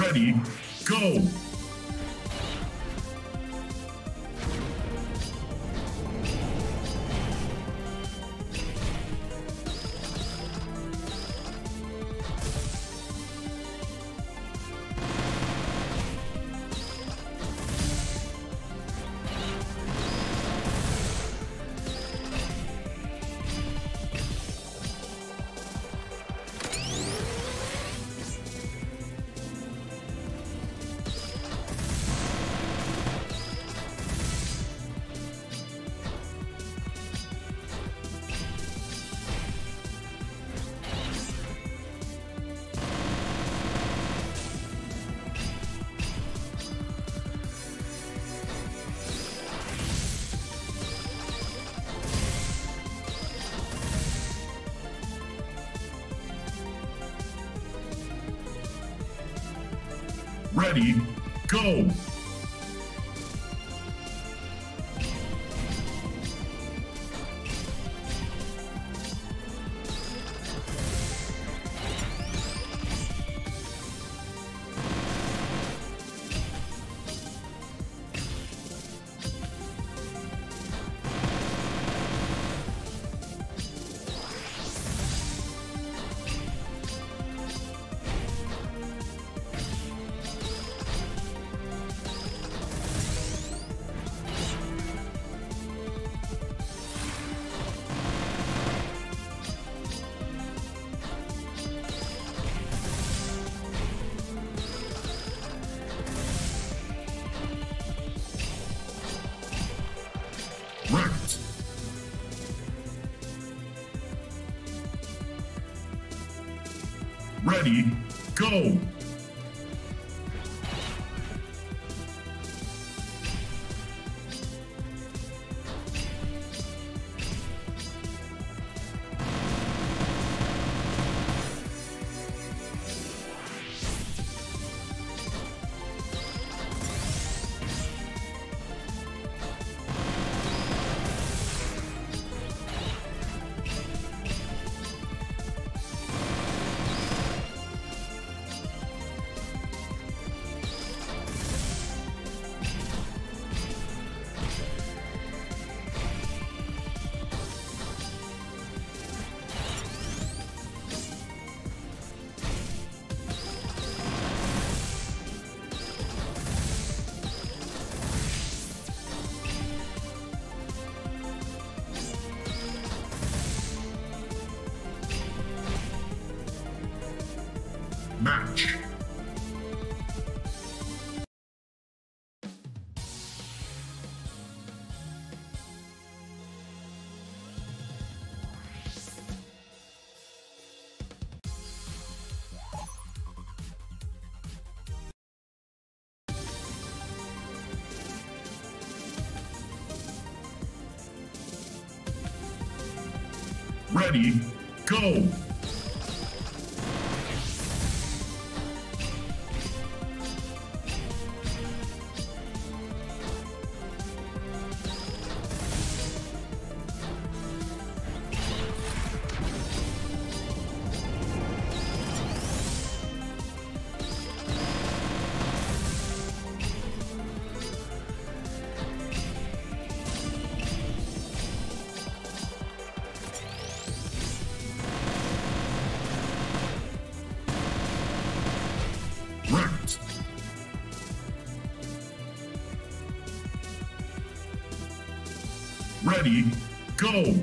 Ready, go! Ready, go! Ready, go! Ready, go! Ready, go!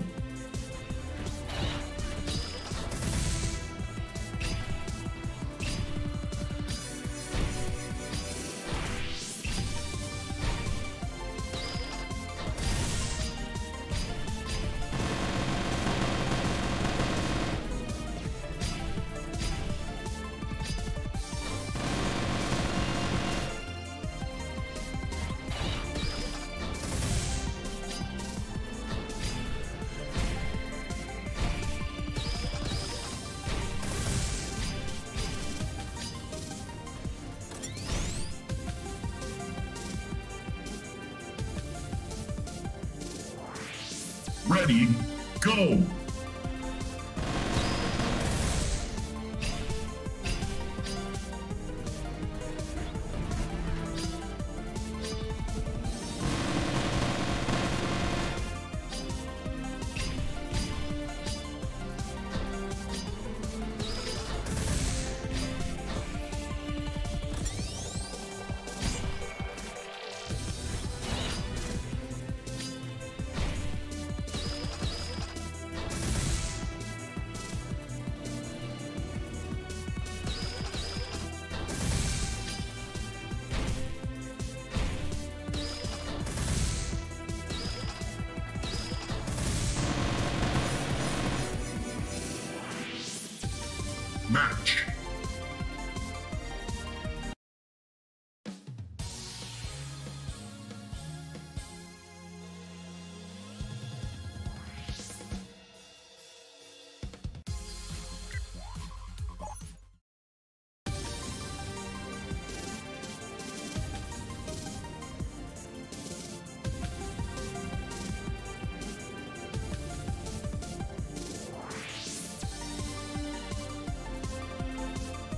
Ready, go!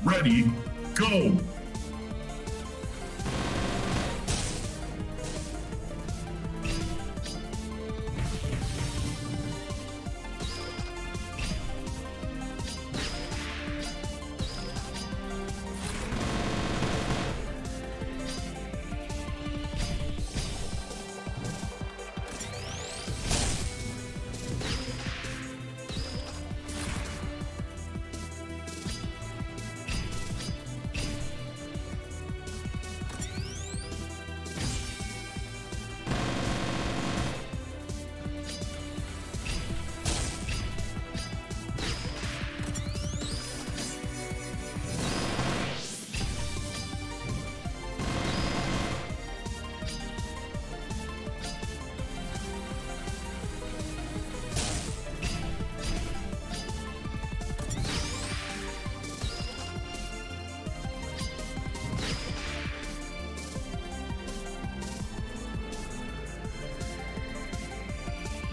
Ready, go!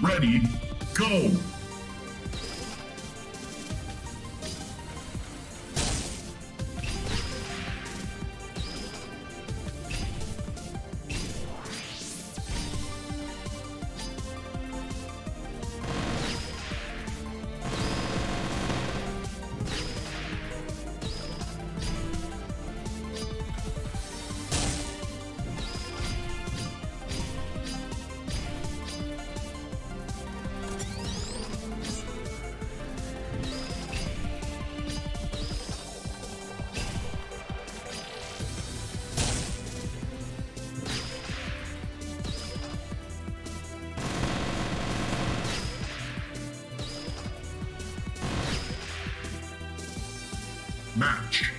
Ready, go! match.